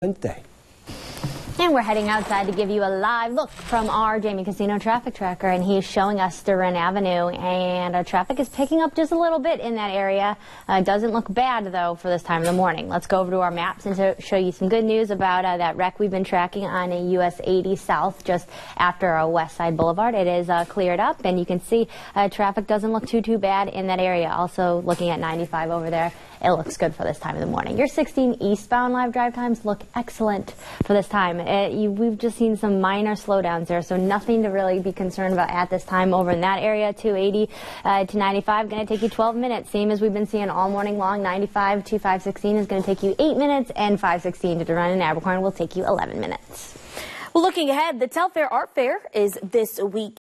day. And we're heading outside to give you a live look from our Jamie Casino traffic tracker, and he's showing us Derenne Avenue, and uh, traffic is picking up just a little bit in that area. Uh, doesn't look bad, though, for this time of the morning. Let's go over to our maps and to show you some good news about uh, that wreck we've been tracking on a US 80 South just after uh, West Side Boulevard. It is uh, cleared up, and you can see uh, traffic doesn't look too, too bad in that area. Also, looking at 95 over there, it looks good for this time of the morning. Your 16 eastbound live drive times look excellent for this time. It, you, we've just seen some minor slowdowns there, so nothing to really be concerned about at this time over in that area. 280 uh, to 95 going to take you 12 minutes, same as we've been seeing all morning long. 95 to 516 is going to take you 8 minutes, and 516 to Derenne and Abercorn will take you 11 minutes. Well, looking ahead, the Telfair Art Fair is this week.